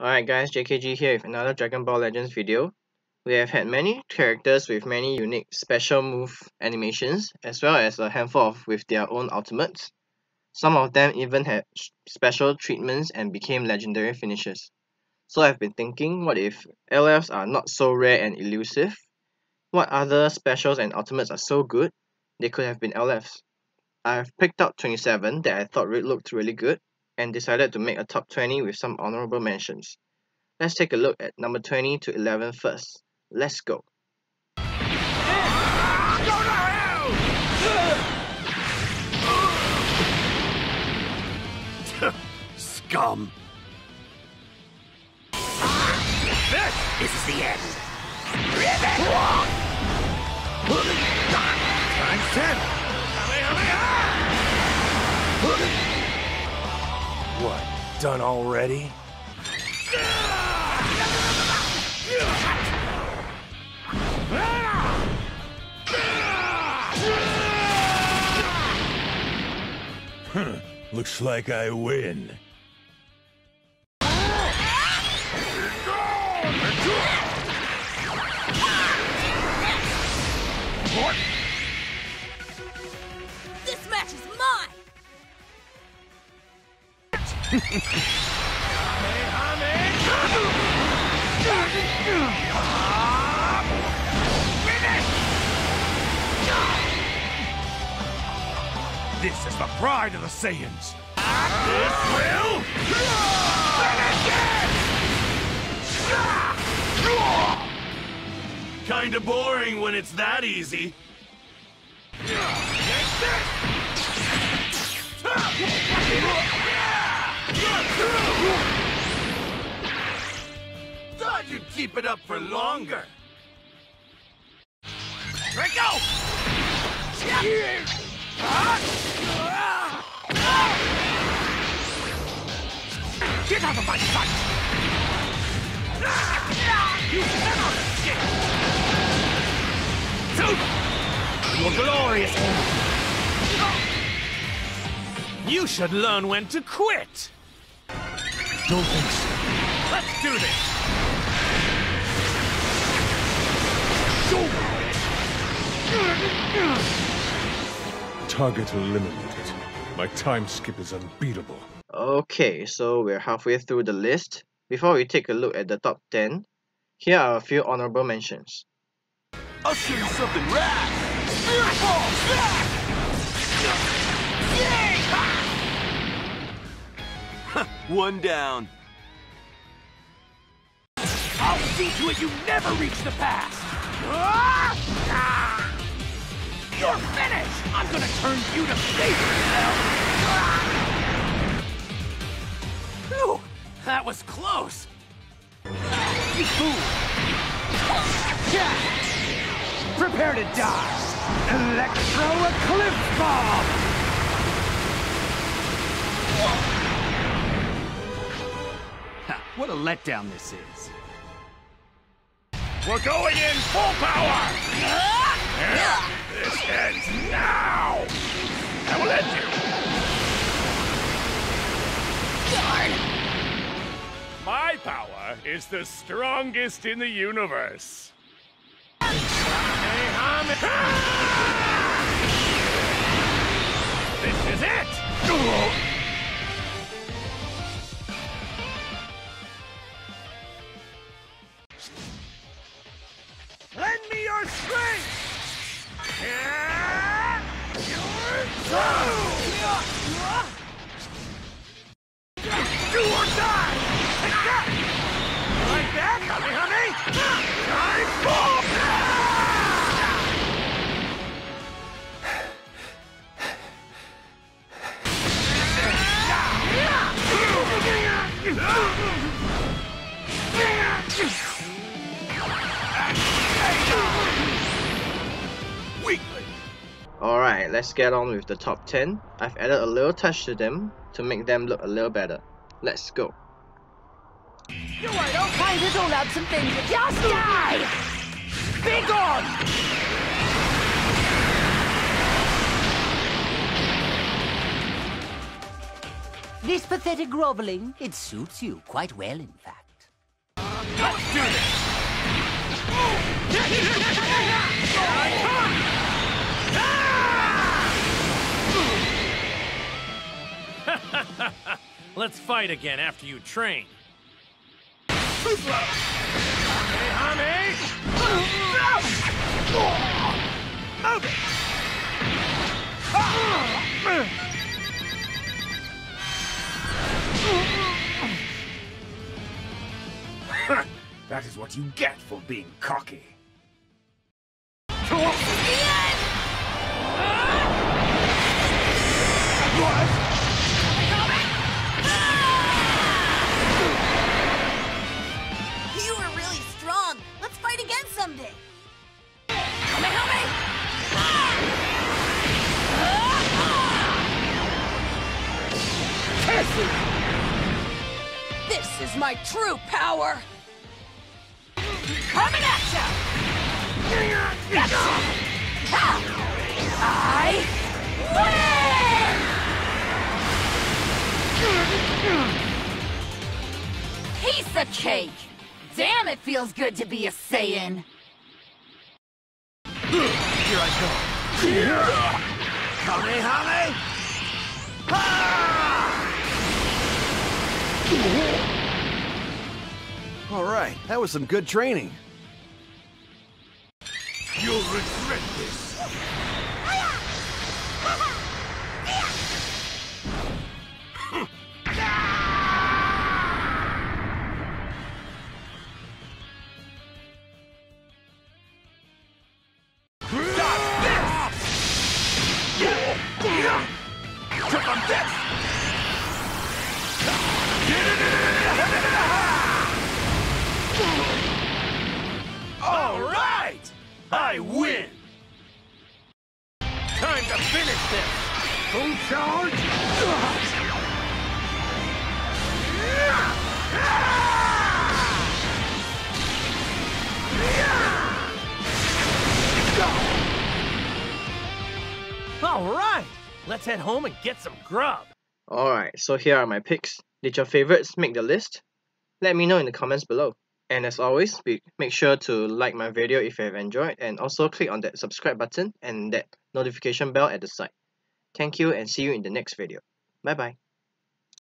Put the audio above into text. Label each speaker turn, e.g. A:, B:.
A: Alright guys, JKGie here with another Dragon Ball Legends video. We have had many characters with many unique special move animations, as well as a handful of with their own ultimates. Some of them even had special treatments and became legendary finishes. So I've been thinking, what if LFs are not so rare and elusive? What other specials and ultimates are so good, they could have been LFs? I've picked out 27 that I thought looked really good, and decided to make a top 20 with some honorable mentions. Let's take a look at number 20 to 11 first. Let's go.
B: Scum! This is the end! Times ten! What, done already? Looks like I win.
C: This
B: This is the pride of the Saiyans. This will Kinda boring when it's that easy. Keep it up for longer. Draco! Get out of my sight! You cannot escape! Your glorious! You should learn when to quit! Don't think so. Let's do this!
D: Target eliminated. My time skip is unbeatable.
A: Okay, so we're halfway through the list. Before we take a look at the top 10, here are a few honorable mentions.
B: I'll show you something rad! Spirit One down. I'll see to it you never reach the pass! You're finished! I'm gonna turn you to paper! Phew! That was close! You fool! Prepare to die! Electro Eclipse Bomb! Ha, what a letdown this is. We're going in full power! This ends now! I will end you!
E: My power is the strongest in the universe.
B: Do
A: Alright, let's get on with the top 10. I've added a little touch to them to make them look a little better. Let's go.
C: 因为都睇得到立some things just die!
B: Be gone!
F: This pathetic groveling, it suits you quite well, in fact.
B: Let's do this! Let's fight again after you train. Move it! that is what you get for being cocky.
C: Again someday. This is my true power. Coming at ya! I win! Piece of cake! Damn, it feels good to be a Saiyan.
B: Here I go. Kamehame!
F: All right, that was some good training.
B: You'll regret this. On this! All right! I win! Time to finish this! Full charge! Let's head home and get some grub.
A: Alright, so here are my picks. Did your favorites make the list? Let me know in the comments below. And as always, make sure to like my video if you have enjoyed and also click on that subscribe button and that notification bell at the side. Thank you and see you in the next video. Bye bye.